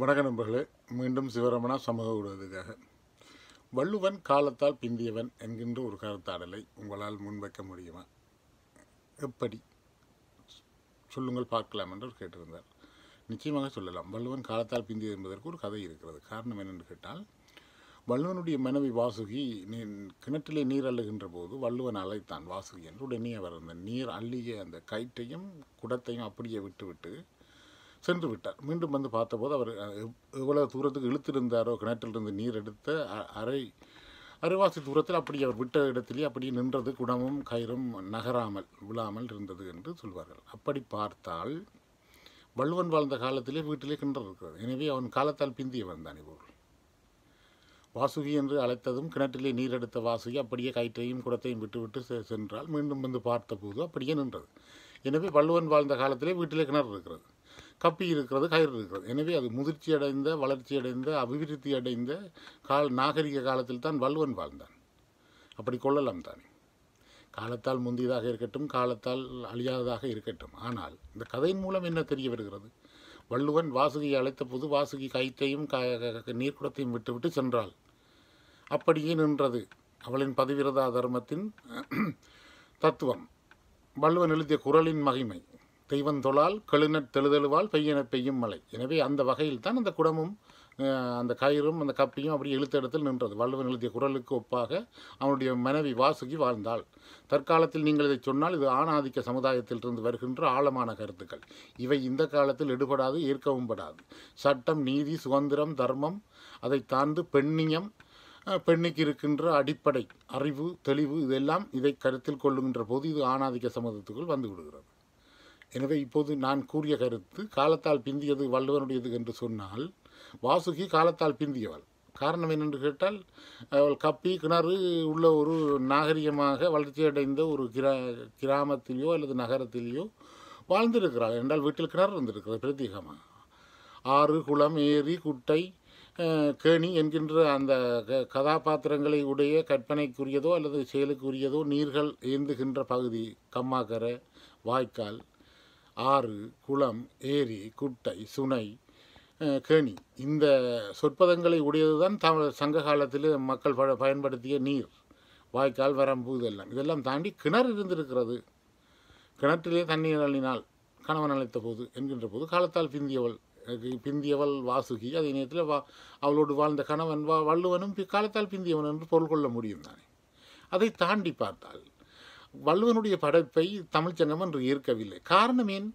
வணக்க நண்பர்களே மீண்டும் சிவரமணா சமூக ஊடகத்துக்காக. வள்ளுவன் காலத்தால் பிந்தியவன் என்கின்ற ஒரு கருத்தாடலை உங்களால் முன்வைக்க முடியுமா? எப்படி? சொல்லுங்கள் பார்க்கலாம் என்று கேட்டிருந்தார். நிச்சயமாக சொல்லலாம். வள்ளுவன் காலத்தால் பிந்தியது என்பதற்கு ஒரு கதை இருக்கிறது. காரணம் என்னென்று கேட்டால் வள்ளுவனுடைய மனைவி வாசுகி நீ கிணற்றிலே நீர் அள்ளுகின்ற போது வள்ளுவன் அலைத்தான் வாசுகி என்று உடனே அவர் அந்த நீர் அள்ளிய அந்த கயிற்றையும் குடத்தையும் அப்படியே விட்டுவிட்டு சென்று விட்டார் மீண்டும் வந்து பார்த்தபோது அவர் எவ்வளவு தூரத்துக்கு இழுத்திருந்தாரோ கிணற்றிலிருந்து நீர் எடுத்த அ- அரை அரைவாசி தூரத்தில் அப்படி அவர் விட்ட இடத்திலே அப்படியே நின்றது குடமும் கயிறும் நகராமல் விழாமல் இருந்தது என்று சொல்வார்கள். அப்படி பார்த்தால் வள்ளுவன் வாழ்ந்த காலத்திலே வீட்டிலே கிணறு இருக்கிறது. எனவே அவன் காலத்தால் பிந்தியவன் தான் இவர் வாசுகி என்று அழைத்ததும் கிணற்றிலே நீர் எடுத்த வாசுகி அப்படியே கயிற்றையும் குடத்தையும் விட்டுவிட்டு செ- சென்றால் மீண்டும் வந்து பார்த்தபோது அப்படியே நின்றது. எனவே வள்ளுவன் வாழ்ந்த காலத்திலே வீட்டிலே கிணறு இருக்கிறது. கப்பி இருக்கிறது கயிறு இருக்கிறது. எனவே அது முதிர்ச்சி அடைந்த வளர்ச்சி அடைந்த அபிவிருத்தி அடைந்த கால் நாகரிக காலத்தில் தான் வள்ளுவன் வாழ்ந்தான். அப்படி கொள்ளலாம் தானே. காலத்தால் முந்தியதாக இருக்கட்டும் காலத்தால் அழியாததாக இருக்கட்டும். ஆனால் இந்த கதையின் மூலம் என்ன தெரிய வருகிறது? வள்ளுவன் வாசுகியை அழைத்த போது வாசுகி கயிற்றையும் க க- நீர்க்குடத்தையும் விட்டுவிட்டு சென்றாள். அப்படியே நின்றது அவளின் பதிவிரதா தர்மத்தின் தத்துவம். வள்ளுவன் எழுதிய குரலின் மகிமை. தெய்வந்தொழால் கழுநட் தெழுதெழுவால் பெய்யன பெய்யும் மழை. எனவே அந்த வகையில் தான் அந்த குடமும் அந்த கயிறும் அந்த கப்பியும் அப்படி இழுத்த இடத்தில் நின்றது. வள்ளுவன் எழுதிய குரலுக்கு ஒப்பாக அவனுடைய மனைவி வாசுகி வாழ்ந்தாள். தற்காலத்தில் நீங்கள் இதை சொன்னால் இது ஆணாதிக்க சமுதாயத்திலிருந்து வருகின்ற ஆழமான கருத்துக்கள். இவை இந்த காலத்தில் எடுபடாது ஏற்கவும் படாது. சட்டம் நீதி சுதந்திரம் தர்மம் அதை தாழ்ந்து பெண்ணியம் பெண்ணுக்கு இருக்கின்ற அடிப்படை அறிவு தெளிவு இதெல்லாம் இதை கருத்தில் கொள்ளுகின்ற போது இது ஆணாதிக்க சமூகத்துக்குள் வந்து விடுகிறது. எனவே இப்போது நான் கூறிய கருத்து காலத்தால் பிந்தியது வள்ளுவனுடையது என்று சொன்னால் வாசுகி காலத்தால் பிந்தியவள். காரணம் என்னென்று கேட்டால் அவள் கப்பி கிணறு உள்ள ஒரு நாகரிகமாக வளர்ச்சியடைந்த ஒரு கிரா கிராமத்திலேயோ அல்லது நகரத்திலேயோ வாழ்ந்திருக்கிறாள். என்றால் வீட்டில் கிணறு இருந்திருக்கிறது பிரத்யேகமாக ஆறு குளம் ஏரி குட்டை கேணி என்கின்ற அந்த க- கதாபாத்திரங்களை உடைய கற்பனைக்குரியதோ அல்லது செயலுக்குரியதோ நீர்கள் ஏந்துகின்ற பகுதி கம்மாக்கரை வாய்க்கால் ஆறு குளம் ஏரி குட்டை சுனை கேணி. இந்த சொற்பதங்களை உடையதுதான் தமிழ் சங்க காலத்தில் மக்கள் ப பயன்படுத்திய நீர். வாய்க்கால் வரம்பு இதெல்லாம். இதெல்லாம் தாண்டி கிணறு இருந்திருக்கிறது. கிணற்றிலே தண்ணீர் அள்ளினால் கணவன் அழைத்த போது என்கின்ற போது காலத்தால் பிந்தியவள் பிந்தியவள் வாசுகி அதே நேரத்தில் வா அவளோடு வாழ்ந்த கணவன் வா வள்ளுவனும் பி- காலத்தால் பிந்தியவன் என்று பொருள் கொள்ள முடியும் தானே. அதை தாண்டி பார்த்தால் வள்ளுவனுடைய படைப்பை தமிழ்ச்சங்கம் என்று ஏற்கவில்லை. காரணம் ஏன்?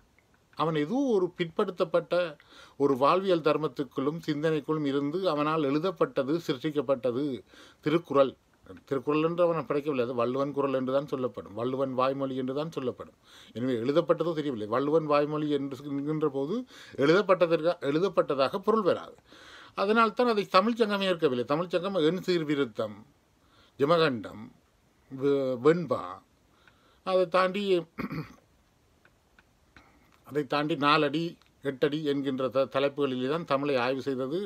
அவன் ஏதோ ஒரு பிற்படுத்தப்பட்ட ஒரு வாழ்வியல் தர்மத்துக்குள்ளும் சிந்தனைக்குள்ளும் இருந்து அவனால் எழுதப்பட்டது சிருஷ்டிக்கப்பட்டது திருக்குறள். திருக்குறள் என்று அவன் படைக்கவில்லை. அது வள்ளுவன் குரல் என்று தான் சொல்லப்படும். வள்ளுவன் வாய்மொழி என்று தான் சொல்லப்படும். எனவே எழுதப்பட்டதோ தெரியவில்லை. வள்ளுவன் வாய்மொழி என்று என்கின்ற போது எழுதப்பட்டதற்காக எழுதப்பட்டதாக பொருள் வராது. அதனால் தான் அதை தமிழ்ச்சங்கம் ஏற்கவில்லை. தமிழ்ச்சங்கம் எண் சீர்விருத்தம் ஜமகண்டம் வெ- வெண்பா அதை தாண்டி அதை தாண்டி நாலடி எட்டடி என்கின்ற த தலைப்புகளிலே தான் தமிழை ஆய்வு செய்தது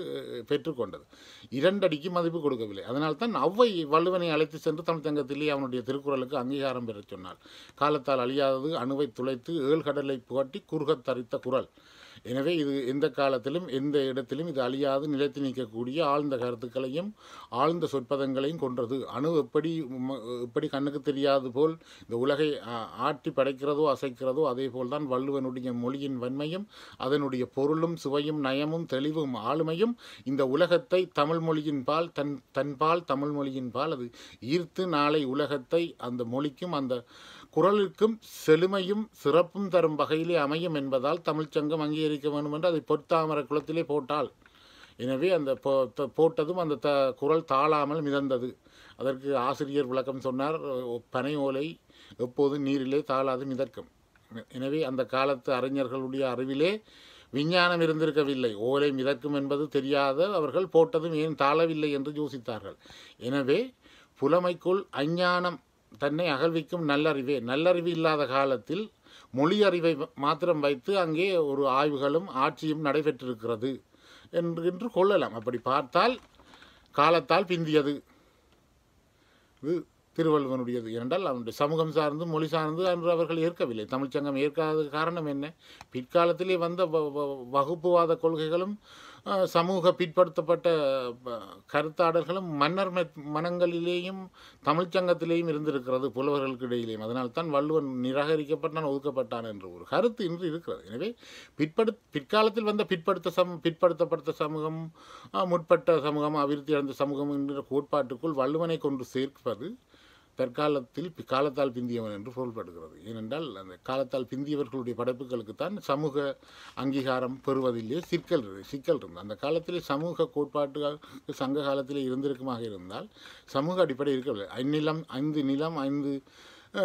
பெற்றுக்கொண்டது. இரண்டடிக்கு மதிப்பு கொடுக்கவில்லை. அதனால் தான் ஔவை வள்ளுவனை அழைத்து சென்று தமிழ் சங்கத்திலே அவனுடைய திருக்குறளுக்கு அங்கீகாரம் பெறச் சொன்னார் காலத்தால் அழியாதது அணுவை துளைத்து ஏழ்கடலை புகட்டி குறுகத் தரித்த குரல் எனவே இது எந்த காலத்திலும் எந்த இடத்திலும் இது அழியாது நிலைத்து நிற்கக்கூடிய ஆழ்ந்த கருத்துக்களையும் ஆழ்ந்த சொற்பதங்களையும் கொன்றது அணு எப்படி ம- எப்படி கண்ணுக்கு தெரியாது போல் இந்த உலகை ஆட்டி படைக்கிறதோ அசைக்கிறதோ அதே போல்தான் வள்ளுவனுடைய மொழியின் வன்மையும் அதனுடைய பொருளும் சுவையும் நயமும் தெளிவும் ஆளுமையும் இந்த உலகத்தை தமிழ் மொழியின் பால் தன் தன்பால் தமிழ் மொழியின் பால் அது ஈர்த்து நாளை உலகத்தை அந்த மொழிக்கும் அந்த குரலுக்கும் செழுமையும் சிறப்பும் தரும் வகையிலே அமையும் என்பதால் தமிழ்ச்சங்கம் அங்கீகரிக்க வேண்டும் என்று அதை பொற்தாமர குளத்திலே போட்டால் எனவே அந்த போ- த- போட்டதும் அந்த த குரல் தாழாமல் மிதந்தது. அதற்கு ஆசிரியர் விளக்கம் சொன்னார் பனை ஓலை எப்போதும் நீரிலே தாழாது மிதக்கும். எனவே அந்த காலத்து அறிஞர்களுடைய அறிவிலே விஞ்ஞானம் இருந்திருக்கவில்லை. ஓலை மிதக்கும் என்பது தெரியாத அவர்கள் போட்டதும் ஏன் தாழவில்லை என்று யோசித்தார்கள். எனவே புலமைக்குள் அஞ்ஞானம் தன்னை அகழ்விக்கும் நல்லறிவே. நல்லறிவு இல்லாத காலத்தில் மொழி அறிவை மாத்திரம் வைத்து அங்கே ஒரு ஆய்வுகளும் ஆட்சியும் நடைபெற்றிருக்கிறது என்று என்று கொள்ளலாம். அப்படி பார்த்தால் காலத்தால் பிந்தியது. இது திருவள்ளுவனுடையது. என்றால் அவனுடைய சமூகம் சார்ந்து மொழி சார்ந்து அன்று அவர்கள் ஏற்கவில்லை. தமிழ்ச்சங்கம் ஏற்காத காரணம் என்ன? பிற்காலத்திலே வந்த வ- வ- வகுப்புவாத கொள்கைகளும் சமூக பிற்படுத்தப்பட்ட கருத்தாடல்களும் மன்னர் மனங்களிலேயும் தமிழ்ச்சங்கத்திலேயும் இருந்திருக்கிறது புலவர்களுக்கு இடையிலேயும். அதனால்தான் வள்ளுவன் நிராகரிக்கப்பட்டான் ஒதுக்கப்பட்டான் என்ற ஒரு கருத்து இன்று இருக்கிறது. எனவே பிற்படு பிற்காலத்தில் வந்த பிற்படுத்த சம் பிற்படுத்தப்பட்ட சமூகம் முற்பட்ட சமூகம் அபிவிருத்தி அடைந்த சமூகம் என்ற கோட்பாட்டுக்குள் வள்ளுவனை கொண்டு சேர்ப்பது தற்காலத்தில் பி- காலத்தால் பிந்தியவன் என்று பொருள்படுகிறது ஏனென்றால் அந்த காலத்தால் பிந்தியவர்களுடைய படைப்புகளுக்குத்தான் சமூக அங்கீகாரம் பெறுவதிலே சிக்கல் சிக்கல் இருந்தது. அந்த காலத்திலே சமூக கோட்பாட்டு சங்க காலத்திலே இருந்திருக்குமாக இருந்தால் சமூக அடிப்படை இருக்கவில்லை. ஐநிலம் ஐந்து நிலம் ஐந்து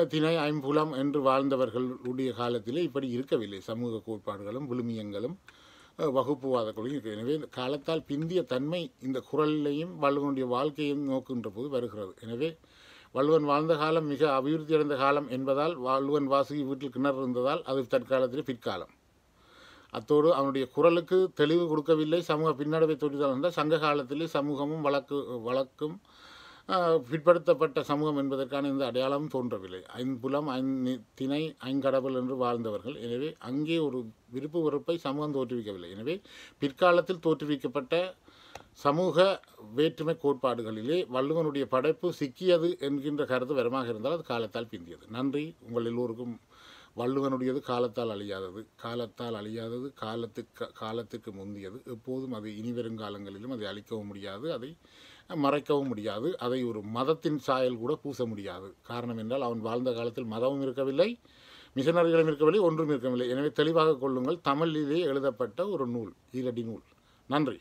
திணை ஐம்புலம் என்று வாழ்ந்தவர்களுடைய காலத்திலே இப்படி இருக்கவில்லை. சமூக கோட்பாடுகளும் விழுமியங்களும் வகுப்புவாத கொள்கை இருக்கு. எனவே இந்த காலத்தால் பிந்திய தன்மை இந்த குரலையும் வள்ளுவனுடைய வாழ்க்கையும் நோக்குகின்ற போது வருகிறது. எனவே வள்ளுவன் வாழ்ந்த காலம் மிக அபிவிருத்தி அடைந்த காலம் என்பதால் வள்ளுவன் வாசுகி வீட்டில் கிணறு இருந்ததால் அது தற்காலத்தில் பிற்காலம். அத்தோடு அவனுடைய குரலுக்கு தெளிவு கொடுக்கவில்லை. சமூக பின்னடைவை தொழில் இருந்தால் சங்க காலத்திலே சமூகமும் வழக்கு வழக்கும் பிற்படுத்தப்பட்ட சமூகம் என்பதற்கான இந்த அடையாளம் தோன்றவில்லை. ஐம்புலம் ஐந் திணை ஐங்கடவுள் என்று வாழ்ந்தவர்கள். எனவே அங்கே ஒரு விருப்பு வெறுப்பை சமூகம் தோற்றுவிக்கவில்லை. எனவே பிற்காலத்தில் தோற்றுவிக்கப்பட்ட சமூக வேற்றுமை கோட்பாடுகளிலே வள்ளுவனுடைய படைப்பு சிக்கியது என்கின்ற கருத்து வரமாக இருந்தால் அது காலத்தால் பிந்தியது. நன்றி. உங்கள் எல்லோருக்கும் வள்ளுவனுடையது காலத்தால் அழியாதது. காலத்தால் அழியாதது காலத்துக்கு காலத்துக்கு முந்தியது. எப்போதும் அது இனி வருங்காலங்களிலும் அதை அழிக்கவும் முடியாது அதை மறைக்கவும் முடியாது அதை ஒரு மதத்தின் சாயல் கூட பூச முடியாது. காரணம் என்றால் அவன் வாழ்ந்த காலத்தில் மதமும் இருக்கவில்லை மிஷனரிகளும் இருக்கவில்லை ஒன்றும் இருக்கவில்லை. எனவே தெளிவாக கொள்ளுங்கள் தமிழிலே எழுதப்பட்ட ஒரு நூல் ஈரடி நூல். நன்றி.